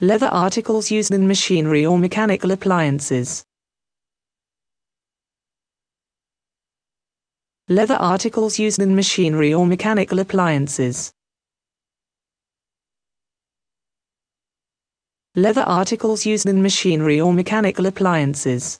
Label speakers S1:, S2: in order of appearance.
S1: Leather articles used in machinery or mechanical appliances. Leather articles used in machinery or mechanical appliances. Leather articles used in machinery or mechanical appliances.